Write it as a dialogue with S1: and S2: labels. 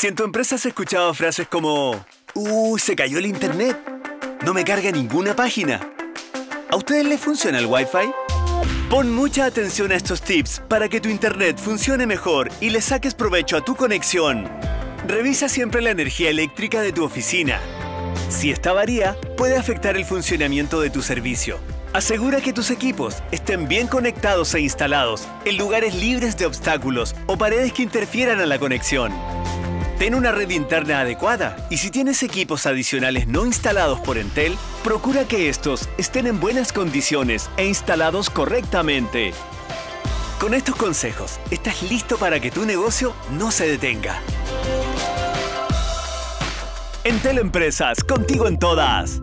S1: Si en tu empresa has escuchado frases como ¡Uh, se cayó el internet! No me carga ninguna página. ¿A ustedes les funciona el Wi-Fi? Pon mucha atención a estos tips para que tu internet funcione mejor y le saques provecho a tu conexión. Revisa siempre la energía eléctrica de tu oficina. Si esta varía, puede afectar el funcionamiento de tu servicio. Asegura que tus equipos estén bien conectados e instalados en lugares libres de obstáculos o paredes que interfieran a la conexión. Ten una red interna adecuada y si tienes equipos adicionales no instalados por Entel, procura que estos estén en buenas condiciones e instalados correctamente. Con estos consejos, estás listo para que tu negocio no se detenga. Entel Empresas, contigo en todas.